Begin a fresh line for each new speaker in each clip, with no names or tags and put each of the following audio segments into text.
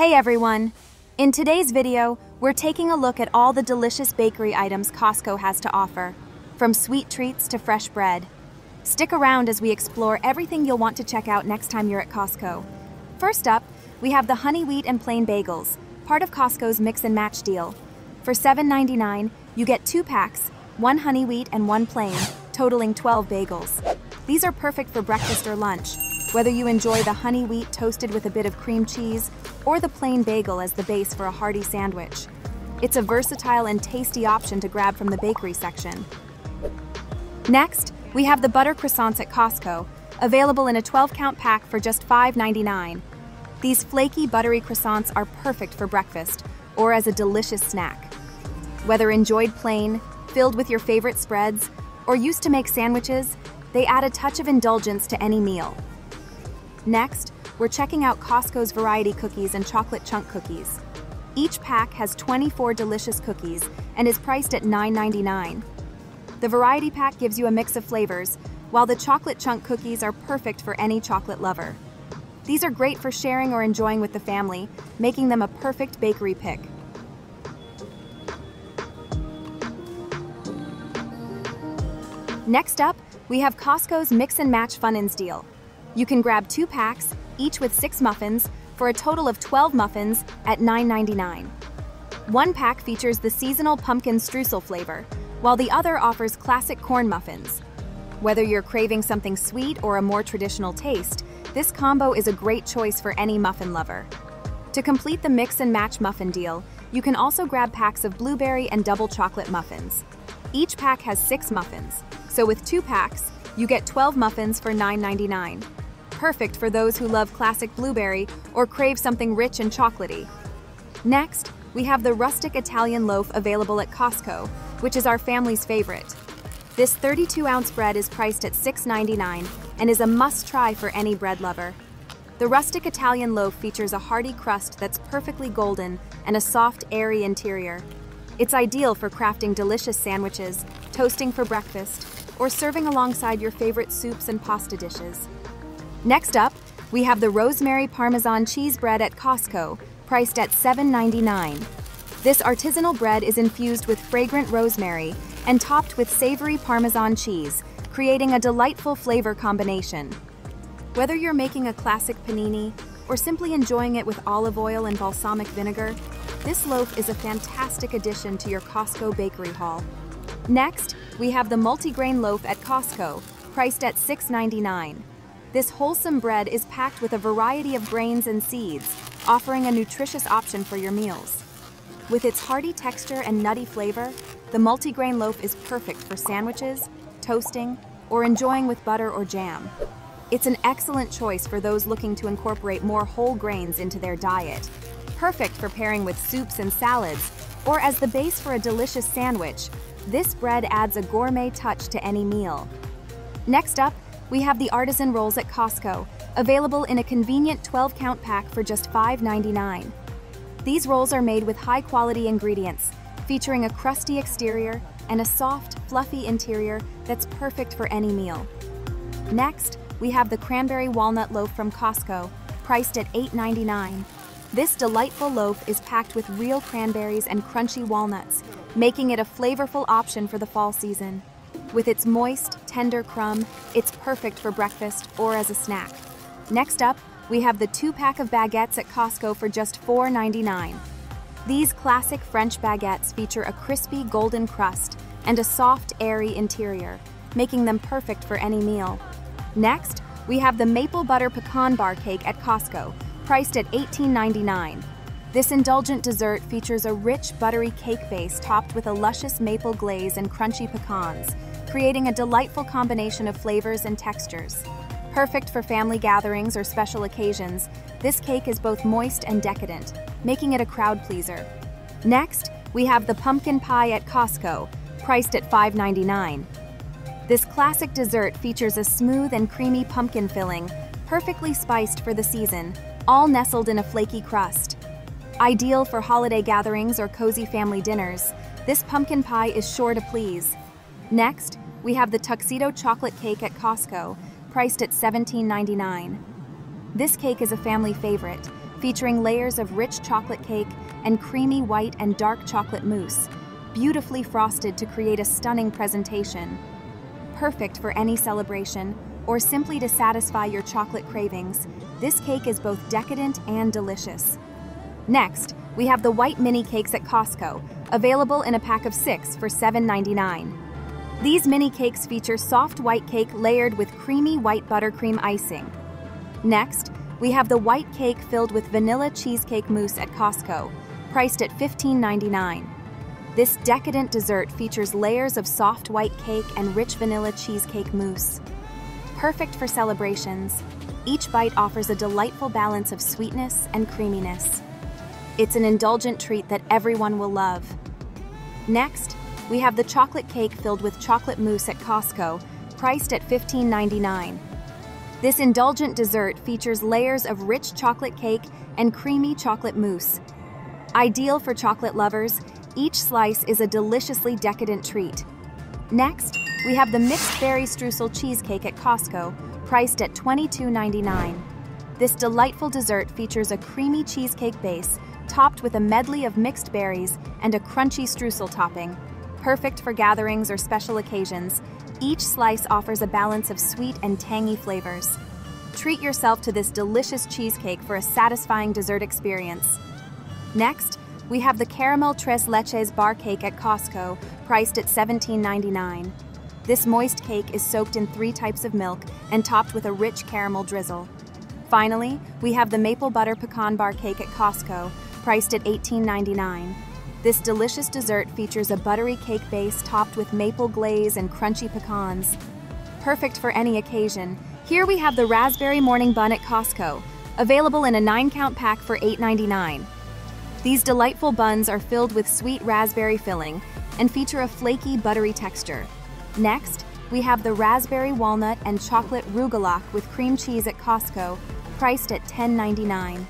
Hey everyone! In today's video, we're taking a look at all the delicious bakery items Costco has to offer, from sweet treats to fresh bread. Stick around as we explore everything you'll want to check out next time you're at Costco. First up, we have the honey wheat and plain bagels, part of Costco's mix and match deal. For $7.99, you get two packs, one honey wheat and one plain, totaling 12 bagels. These are perfect for breakfast or lunch, whether you enjoy the honey wheat toasted with a bit of cream cheese or the plain bagel as the base for a hearty sandwich. It's a versatile and tasty option to grab from the bakery section. Next, we have the butter croissants at Costco, available in a 12 count pack for just $5.99. These flaky, buttery croissants are perfect for breakfast or as a delicious snack. Whether enjoyed plain, filled with your favorite spreads, or used to make sandwiches, they add a touch of indulgence to any meal. Next, we're checking out Costco's variety cookies and chocolate chunk cookies. Each pack has 24 delicious cookies and is priced at $9.99. The variety pack gives you a mix of flavors, while the chocolate chunk cookies are perfect for any chocolate lover. These are great for sharing or enjoying with the family, making them a perfect bakery pick. Next up, we have Costco's Mix and Match Muffins deal. You can grab two packs, each with six muffins, for a total of 12 muffins at $9.99. One pack features the seasonal pumpkin streusel flavor, while the other offers classic corn muffins. Whether you're craving something sweet or a more traditional taste, this combo is a great choice for any muffin lover. To complete the mix and match muffin deal, you can also grab packs of blueberry and double chocolate muffins. Each pack has six muffins, so with two packs, you get 12 muffins for $9.99. Perfect for those who love classic blueberry or crave something rich and chocolatey. Next, we have the rustic Italian loaf available at Costco, which is our family's favorite. This 32 ounce bread is priced at $6.99 and is a must try for any bread lover. The rustic Italian loaf features a hearty crust that's perfectly golden and a soft, airy interior. It's ideal for crafting delicious sandwiches, toasting for breakfast, or serving alongside your favorite soups and pasta dishes. Next up, we have the rosemary parmesan cheese bread at Costco, priced at $7.99. This artisanal bread is infused with fragrant rosemary and topped with savory parmesan cheese, creating a delightful flavor combination. Whether you're making a classic panini or simply enjoying it with olive oil and balsamic vinegar, this loaf is a fantastic addition to your Costco bakery haul. Next, we have the multigrain loaf at Costco, priced at $6.99. This wholesome bread is packed with a variety of grains and seeds, offering a nutritious option for your meals. With its hearty texture and nutty flavor, the multigrain loaf is perfect for sandwiches, toasting, or enjoying with butter or jam. It's an excellent choice for those looking to incorporate more whole grains into their diet. Perfect for pairing with soups and salads, or as the base for a delicious sandwich, this bread adds a gourmet touch to any meal. Next up, we have the artisan rolls at Costco, available in a convenient 12 count pack for just $5.99. These rolls are made with high quality ingredients, featuring a crusty exterior and a soft, fluffy interior that's perfect for any meal. Next, we have the cranberry walnut loaf from Costco, priced at $8.99. This delightful loaf is packed with real cranberries and crunchy walnuts, making it a flavorful option for the fall season. With its moist, tender crumb, it's perfect for breakfast or as a snack. Next up, we have the two pack of baguettes at Costco for just $4.99. These classic French baguettes feature a crispy golden crust and a soft, airy interior, making them perfect for any meal. Next, we have the maple butter pecan bar cake at Costco, priced at $18.99. This indulgent dessert features a rich, buttery cake base topped with a luscious maple glaze and crunchy pecans, creating a delightful combination of flavors and textures. Perfect for family gatherings or special occasions, this cake is both moist and decadent, making it a crowd pleaser. Next, we have the pumpkin pie at Costco, priced at $5.99. This classic dessert features a smooth and creamy pumpkin filling, perfectly spiced for the season, all nestled in a flaky crust. Ideal for holiday gatherings or cozy family dinners, this pumpkin pie is sure to please. Next, we have the tuxedo chocolate cake at Costco, priced at $17.99. This cake is a family favorite, featuring layers of rich chocolate cake and creamy white and dark chocolate mousse, beautifully frosted to create a stunning presentation. Perfect for any celebration, or simply to satisfy your chocolate cravings, this cake is both decadent and delicious. Next, we have the white mini cakes at Costco, available in a pack of six for $7.99. These mini cakes feature soft white cake layered with creamy white buttercream icing. Next, we have the white cake filled with vanilla cheesecake mousse at Costco, priced at $15.99. This decadent dessert features layers of soft white cake and rich vanilla cheesecake mousse. Perfect for celebrations, each bite offers a delightful balance of sweetness and creaminess. It's an indulgent treat that everyone will love. Next, we have the chocolate cake filled with chocolate mousse at Costco, priced at $15.99. This indulgent dessert features layers of rich chocolate cake and creamy chocolate mousse. Ideal for chocolate lovers, each slice is a deliciously decadent treat. Next, we have the mixed berry streusel cheesecake at Costco, priced at $22.99. This delightful dessert features a creamy cheesecake base topped with a medley of mixed berries and a crunchy streusel topping. Perfect for gatherings or special occasions, each slice offers a balance of sweet and tangy flavors. Treat yourself to this delicious cheesecake for a satisfying dessert experience. Next, we have the Caramel Tres Leches bar cake at Costco, priced at $17.99. This moist cake is soaked in three types of milk and topped with a rich caramel drizzle. Finally, we have the Maple Butter Pecan Bar Cake at Costco, priced at $18.99. This delicious dessert features a buttery cake base topped with maple glaze and crunchy pecans. Perfect for any occasion, here we have the Raspberry Morning Bun at Costco, available in a 9-count pack for $8.99. These delightful buns are filled with sweet raspberry filling and feature a flaky, buttery texture. Next, we have the Raspberry Walnut and Chocolate Rugelach with cream cheese at Costco, priced at $10.99.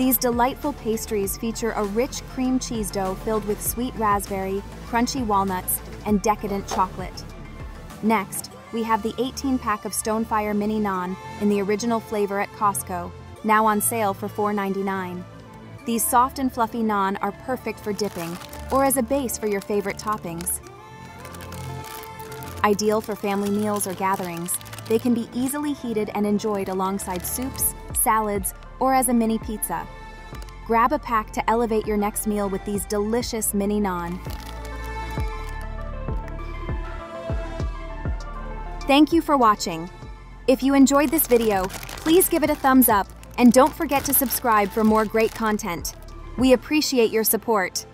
These delightful pastries feature a rich cream cheese dough filled with sweet raspberry, crunchy walnuts, and decadent chocolate. Next, we have the 18 pack of Stonefire Mini Naan in the original flavor at Costco, now on sale for $4.99. These soft and fluffy naan are perfect for dipping or as a base for your favorite toppings. Ideal for family meals or gatherings, they can be easily heated and enjoyed alongside soups, salads, or as a mini pizza. Grab a pack to elevate your next meal with these delicious mini naan. Thank you for watching. If you enjoyed this video, please give it a thumbs up and don't forget to subscribe for more great content. We appreciate your support.